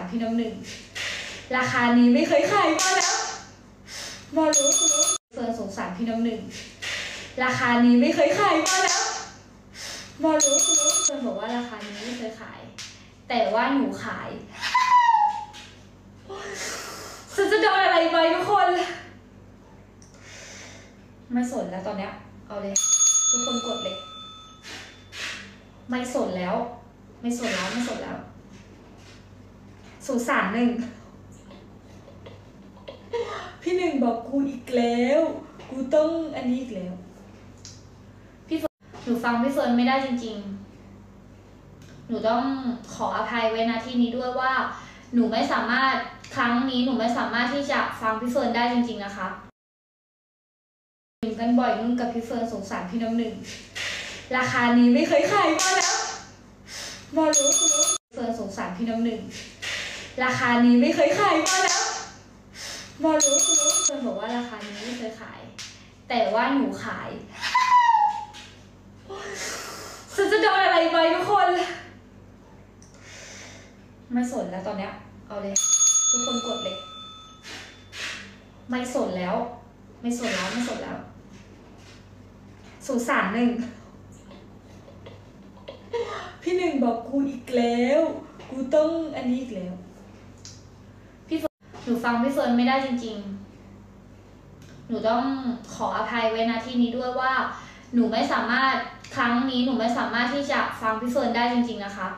ารพี่น้ำหนึ่ง ราคานี้ไม่เคยขายมาแล้วมารู้รู้เฟิร์นสงสารพี่น้ำหนึ่ง ราคานี้ไม่เคยขายมาแล้วมารู้รู้เฟิร์นบอกว่าราคานี้ไม่เคยขาย แต่ว่าหนูขายฉันจะโดนอะไรไปทุกคน ไม่สนแล้วตอนเนี้ย เอาเลย ทุกคนกดเลย ไม่สนแล้ว ไม่สนแล้วไม่สนแล้ว สุสานหนึ่ง พี่หนึ่งบอกกูอีกแล้ว กูต้องอันนี้อีกแล้ว พี่เฟิร์นหนูฟังพี่เฟิร์นไม่ได้จริง ๆ หนูต้องขออภัยไว้ณที่นี้ด้วยว่า หนูไม่สามารถครั้งนี้หนูไม่สามารถที่จะฟังพี่เฟิร์นได้จริง ๆ นะคะอยู่กันบ่อยมึงกับพี่เฟิร์นสงสารพี่น้ำหนึ่ง ราคานี้ไม่เคยขายมาแล้วมารู้รู้เฟิร์นสงสารพี่น้ำหนึ่ง ราคานี้ไม่เคยขายมาแล้วมารู้รู้เฟิร์นบอกว่าราคานี้ไม่เคยขาย แต่ว่าหนูขายฉันจะโดนอะไรไปทุกคน ไม่สนแล้วตอนเนี้ย เอาเลย ทุกคนกดเลย ไม่สนแล้ว ไม่สนแล้วไม่สนแล้วสุสานหนึ่ง พี่หนึ่งบอกกูอีกแล้ว กูต้องอันนี้อีกแล้ว หนูฟังพี่เฟิร์นไม่ได้จริง ๆ หนูต้องขออภัยไว้นะที่นี้ด้วยว่า หนูไม่สามารถครั้งนี้หนูไม่สามารถที่จะฟังพี่เฟิร์นได้จริง ๆ นะคะ